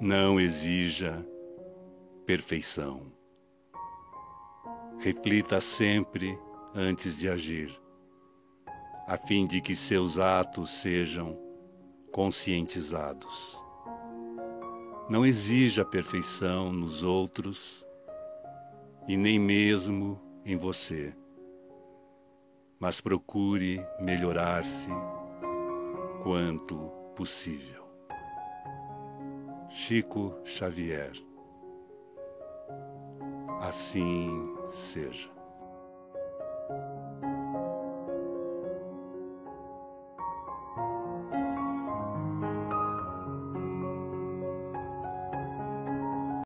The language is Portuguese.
Não exija perfeição. Reflita sempre antes de agir, a fim de que seus atos sejam conscientizados. Não exija perfeição nos outros e nem mesmo em você, mas procure melhorar-se quanto possível. Chico Xavier. Assim seja.